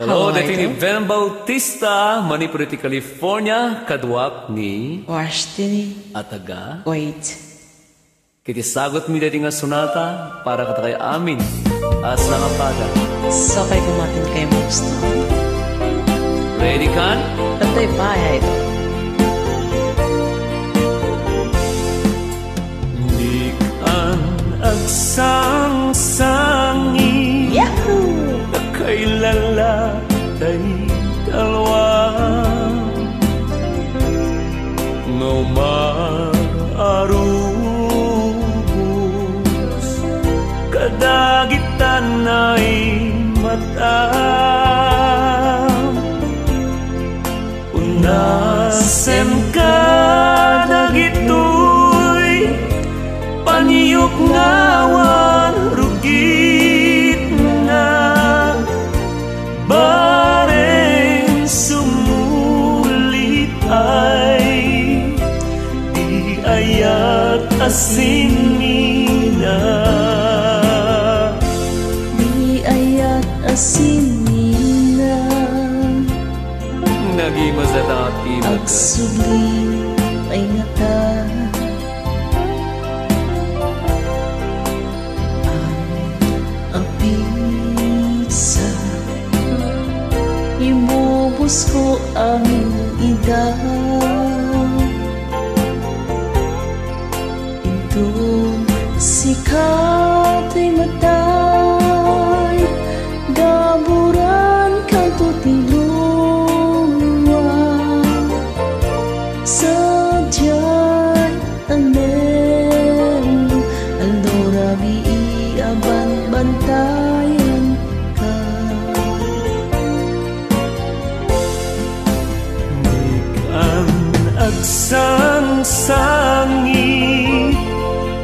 Hello, dito ni? Ben Bautista, Manipuriti, California, kadwap ni Washtini. Ataga. Wait. Kiti sagot mi dati nga sunata para katakay amin. Asa nga pada. So kay kumatin kay Mops no? Ready kan? Patay pa ito. Nikan agsang sangi Yahoo! kay mata Unasem ka dagitoy Paniyok ngawan rugit na Bareng sumulit ay Di ayat asin Nagimas na dati Agsubli ay ngata Ang pisa Imubos ko ang ida. Ito sikat ay sangi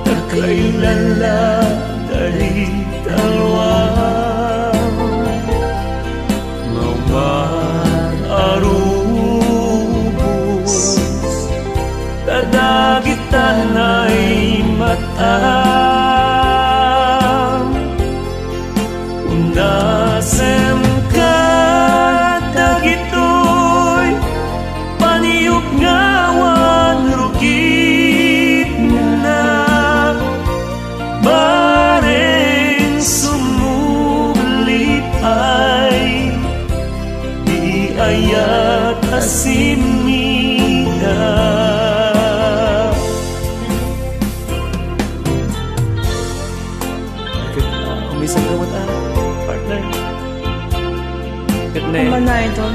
Takay lalatay dalwa Ngawman arubos Kadagitan ay mata ayat asimina Umisang ka mata, partner Good Ano na ito?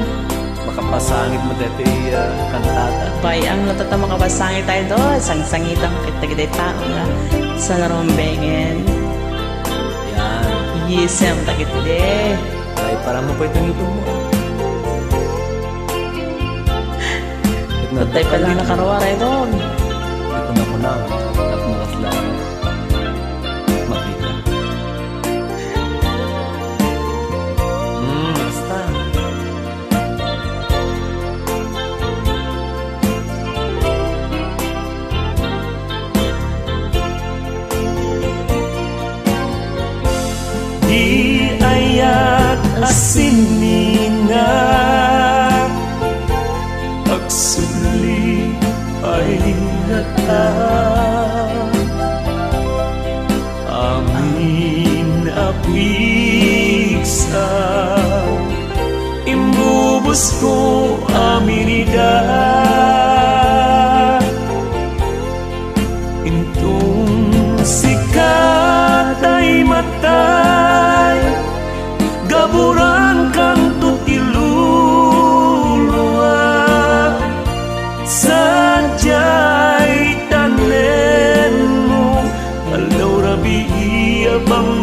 Makapasangit mo dati uh, kantata Bay, ang natatama ka pasangit tayo doon. Sang-sangitang kitagitay tao na sa narombengen. Yan Yisem takitide. Ay, parang mo pa itong ito mo Tatay pa lang nakarawara doon. Ito na ko lang At nakaslan Makita. Hmm, basta Amin apigsa Imubos ko aminidad Intong sikat ay matay. Gaburan kang tutiluluwa Sadya'y tanen mo. Alaw rabi bang